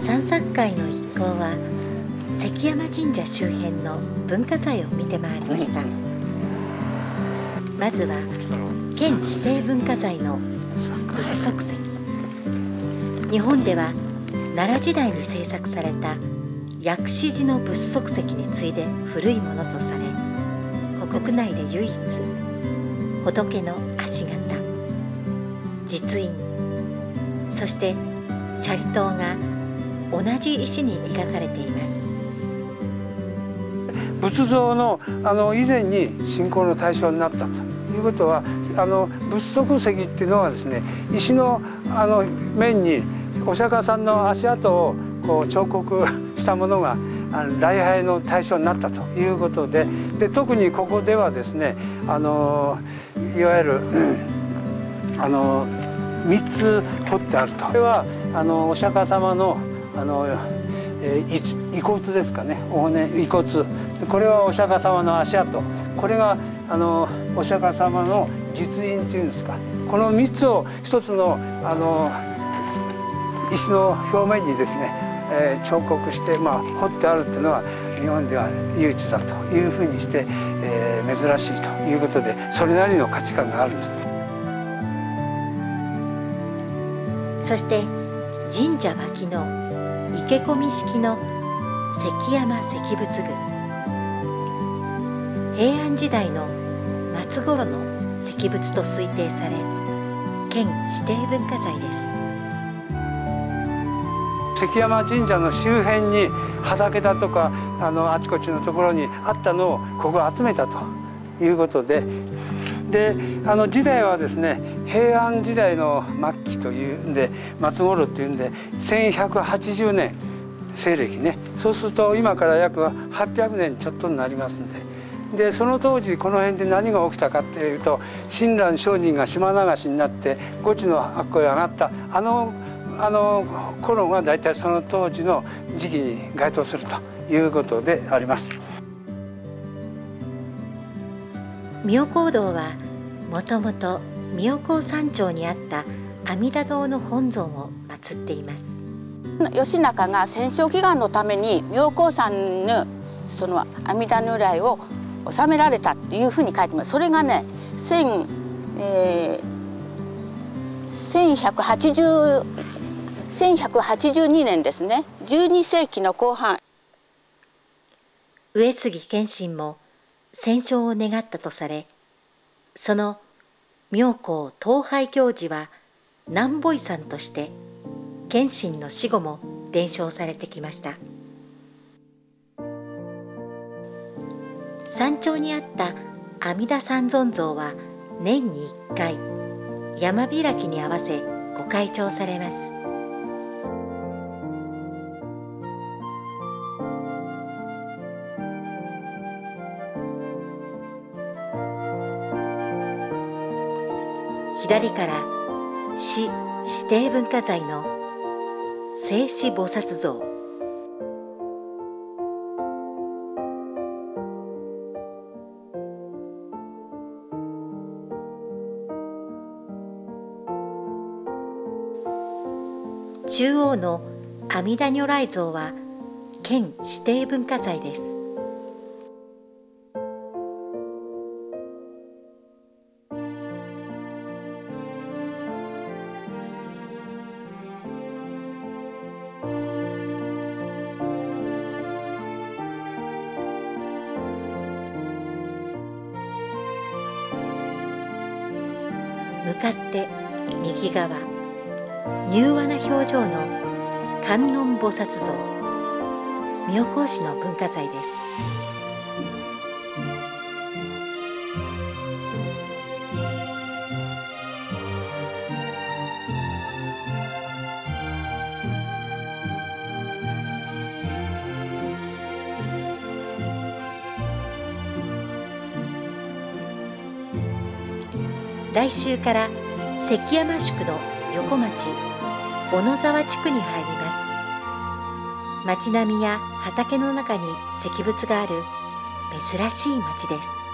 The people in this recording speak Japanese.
散策会の一行は関山神社周辺の文化財を見てまいりました、まずは県指定文化財の仏足石日本では奈良時代に制作された薬師寺の仏足石に次いで古いものとされ国内で唯一仏の足形。実印。そして斜里島が同じ石に描かれています。仏像のあの以前に信仰の対象になったということはあの仏足石っていうのはですね石のあの面にお釈迦さんの足跡をこう彫刻したものがあの礼拝の対象になったということでで特にここではですねあのいわゆる、あの3つ彫ってあると。これはあのお釈迦様のあの、えー、遺骨ですかね。お骨遺骨。これはお釈迦様の足跡。これがあのお釈迦様の実印っていうんですか。この3つを一つのあの石の表面にですね、えー、彫刻して、まあ、彫ってあるっていうのは日本では唯一だというふうにして、えー、珍しいということでそれなりの価値観があるんです。そして神社脇の池込み式の関山石仏具。平安時代の末頃の石仏と推定され県指定文化財です。関山神社の周辺に畑だとかあのあちこちのところにあったのをここ集めたということでであの時代はですね平安時代の末期というんで末頃っていうんで1180年西暦ねそうすると今から約800年ちょっとになりますんで。でその当時この辺で何が起きたかっていうと親鸞上人が島流しになって御地のあっこへ上がったあのあの頃が大体その当時の時期に該当するということであります。妙高堂はもともと妙高山頂にあった阿弥陀堂の本尊を祀っています。義仲が戦勝祈願のために妙高山のその阿弥陀如来を収められたっていうふうに書いてます。それがね1えー、1180 1182年ですね。12世紀の後半。上杉謙信も戦勝を願ったとされその妙高東拝行事は南母遺産として謙信の死後も伝承されてきました。山頂にあった阿弥陀三尊像は年に1回山開きに合わせご開帳されます。左から市指定文化財の静止菩薩像。中央の阿弥陀如来像は県指定文化財です。向かって右側柔和な表情の観音菩薩像妙高市の文化財です。来週から関山宿の横町小野沢地区に入ります。町並みや畑の中に石仏がある珍しい町です。